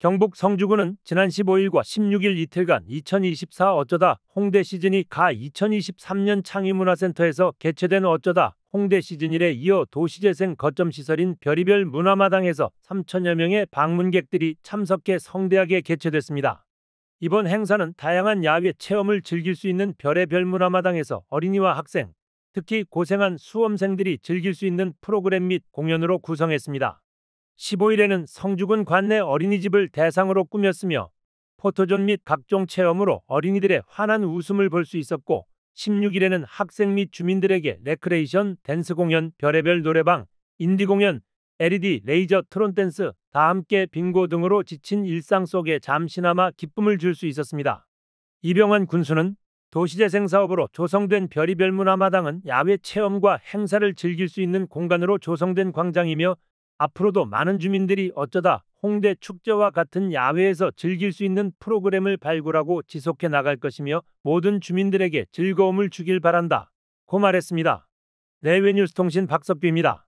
경북 성주군은 지난 15일과 16일 이틀간 2024 어쩌다 홍대 시즌이 가 2023년 창의문화센터에서 개최된 어쩌다 홍대 시즌 1에 이어 도시재생 거점 시설인 별이별 문화마당에서 3천여 명의 방문객들이 참석해 성대하게 개최됐습니다. 이번 행사는 다양한 야외 체험을 즐길 수 있는 별의 별 문화마당에서 어린이와 학생, 특히 고생한 수험생들이 즐길 수 있는 프로그램 및 공연으로 구성했습니다. 15일에는 성주군 관내 어린이집을 대상으로 꾸몄으며 포토존 및 각종 체험으로 어린이들의 환한 웃음을 볼 수 있었고 16일에는 학생 및 주민들에게 레크레이션, 댄스 공연, 별의별 노래방, 인디 공연, LED, 레이저, Tron 댄스 다 함께 빙고 등으로 지친 일상 속에 잠시나마 기쁨을 줄 수 있었습니다. 이병환 군수는 도시재생 사업으로 조성된 별의별 문화마당은 야외 체험과 행사를 즐길 수 있는 공간으로 조성된 광장이며 앞으로도 많은 주민들이 어쩌다 홍대 축제와 같은 야외에서 즐길 수 있는 프로그램을 발굴하고 지속해 나갈 것이며 모든 주민들에게 즐거움을 주길 바란다. 고 말했습니다. 내외뉴스통신 박석규입니다.